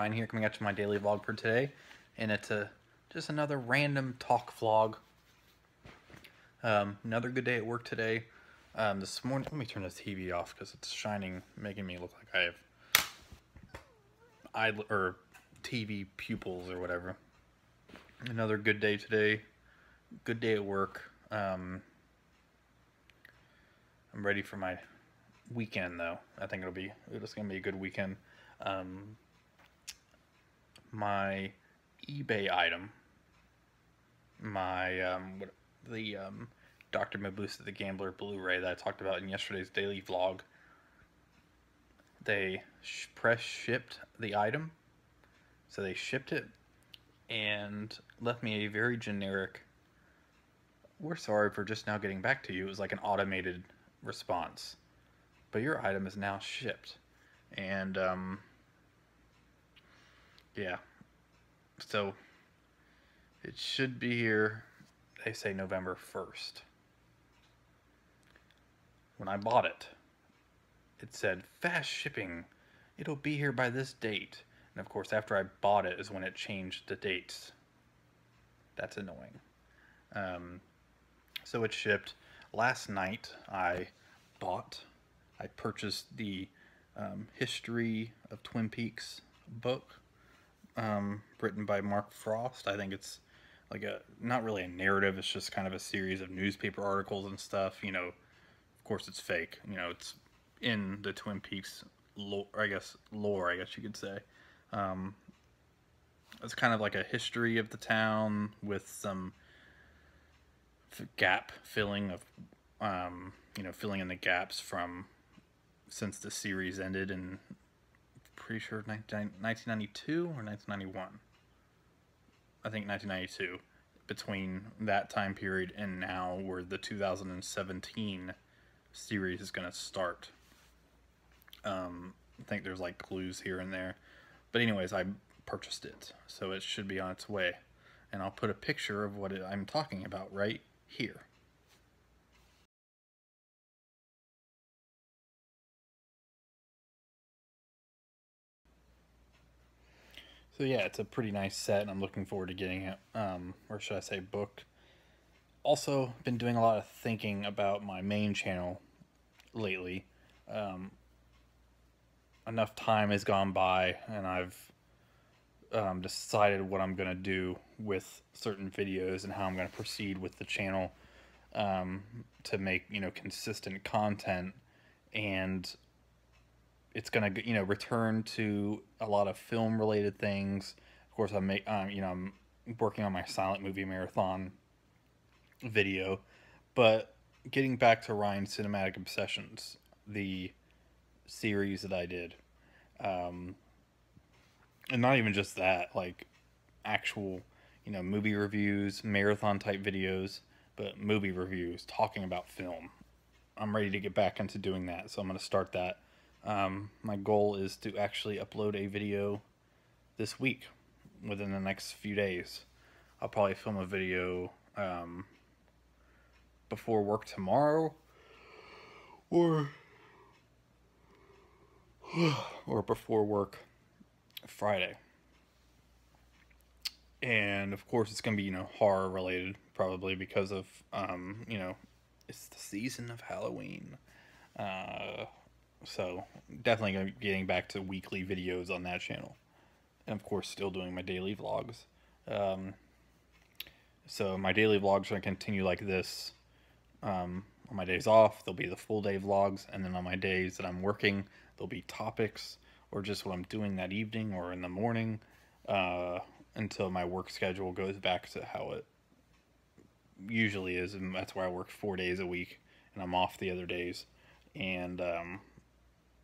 Here, coming out to my daily vlog for today, and it's a just another random talk vlog. Um, another good day at work today. Um, this morning, let me turn this TV off because it's shining, making me look like I have eye or TV pupils or whatever. Another good day today. Good day at work. Um, I'm ready for my weekend though. I think it'll be it's gonna be a good weekend. Um, my eBay item, my um, what, the um, Dr. Mabuse the Gambler Blu-ray that I talked about in yesterday's daily vlog. They sh press shipped the item, so they shipped it and left me a very generic. We're sorry for just now getting back to you. It was like an automated response, but your item is now shipped, and um, yeah, so it should be here. They say November first. When I bought it, it said fast shipping. It'll be here by this date. And of course, after I bought it is when it changed the dates. That's annoying. Um, so it shipped. Last night, I bought, I purchased the um, History of Twin Peaks book um, written by Mark Frost. I think it's like a, not really a narrative, it's just kind of a series of newspaper articles and stuff. You know, of course it's fake. You know, it's in the Twin Peaks lore, I guess, lore, I guess you could say. Um, it's kind of like a history of the town with some gap filling of, um, you know, filling in the gaps from since the series ended in pretty sure 1992 or 1991. I think 1992. Between that time period and now, where the 2017 series is going to start. Um, I think there's like clues here and there. But anyways, I purchased it, so it should be on its way. And I'll put a picture of what I'm talking about right here. So yeah, it's a pretty nice set, and I'm looking forward to getting it, um, or should I say booked. Also, been doing a lot of thinking about my main channel lately. Um, enough time has gone by, and I've um, decided what I'm going to do with certain videos and how I'm going to proceed with the channel um, to make, you know, consistent content and it's gonna you know return to a lot of film related things. Of course, I'm um, you know I'm working on my silent movie marathon video, but getting back to Ryan's Cinematic Obsessions, the series that I did, um, and not even just that, like actual you know movie reviews, marathon type videos, but movie reviews talking about film. I'm ready to get back into doing that, so I'm going to start that um, my goal is to actually upload a video this week within the next few days. I'll probably film a video um, before work tomorrow or or before work Friday. And of course it's going to be, you know, horror related probably because of um, you know, it's the season of Halloween. Uh so definitely to be getting back to weekly videos on that channel. And of course still doing my daily vlogs. Um, so my daily vlogs are to continue like this. Um, on my days off, there'll be the full day vlogs. And then on my days that I'm working, there'll be topics or just what I'm doing that evening or in the morning uh, until my work schedule goes back to how it usually is. And that's where I work four days a week and I'm off the other days. And um,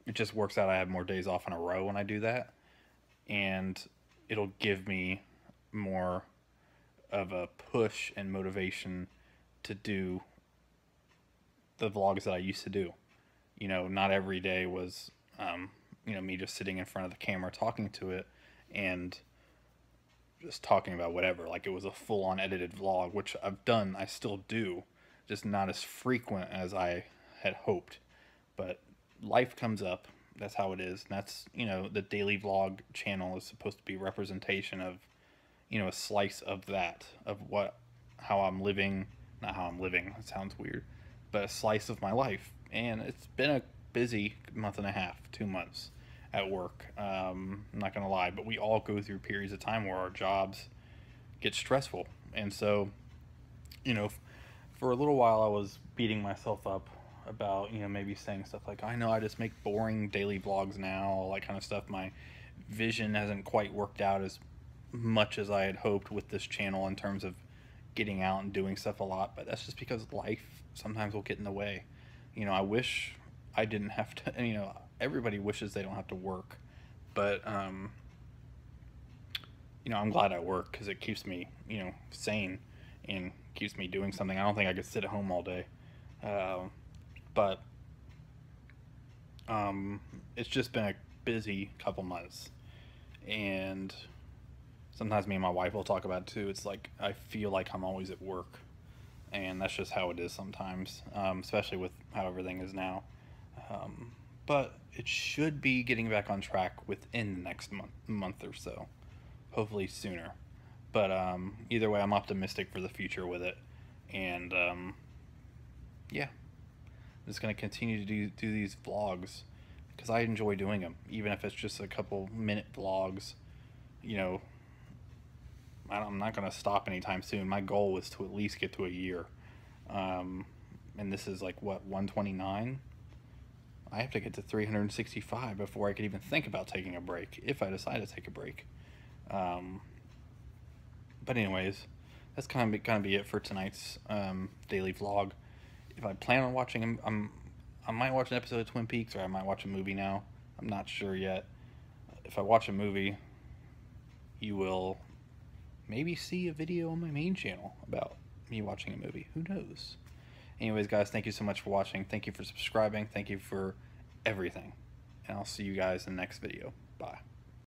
it just works out I have more days off in a row when I do that. And it'll give me more of a push and motivation to do the vlogs that I used to do. You know, not every day was, um, you know, me just sitting in front of the camera talking to it and just talking about whatever. Like it was a full on edited vlog, which I've done, I still do, just not as frequent as I had hoped. But life comes up that's how it is. And that's you know the daily vlog channel is supposed to be representation of you know a slice of that of what how I'm living, not how I'm living. It sounds weird, but a slice of my life. And it's been a busy month and a half, two months at work. Um, I'm not gonna lie, but we all go through periods of time where our jobs get stressful, and so you know, for a little while I was beating myself up about you know maybe saying stuff like I know I just make boring daily vlogs now, all that kind of stuff. My vision hasn't quite worked out as much as I had hoped with this channel in terms of getting out and doing stuff a lot, but that's just because life sometimes will get in the way. You know, I wish I didn't have to, you know, everybody wishes they don't have to work, but, um, you know, I'm glad I work because it keeps me, you know, sane and keeps me doing something. I don't think I could sit at home all day. Uh, but um, it's just been a busy couple months. And sometimes me and my wife will talk about it too. It's like I feel like I'm always at work. And that's just how it is sometimes, um, especially with how everything is now. Um, but it should be getting back on track within the next month, month or so, hopefully sooner. But um, either way, I'm optimistic for the future with it, and um, yeah, I'm just gonna continue to do do these vlogs because I enjoy doing them, even if it's just a couple minute vlogs. You know, I'm not gonna stop anytime soon. My goal was to at least get to a year, um, and this is like what 129. I have to get to 365 before I could even think about taking a break, if I decide to take a break. Um, but anyways, that's kind of be, kind of be it for tonight's um, daily vlog. If I plan on watching I'm I might watch an episode of Twin Peaks or I might watch a movie now. I'm not sure yet. If I watch a movie, you will maybe see a video on my main channel about me watching a movie. Who knows? Anyways, guys, thank you so much for watching. Thank you for subscribing. Thank you for everything. And I'll see you guys in the next video. Bye.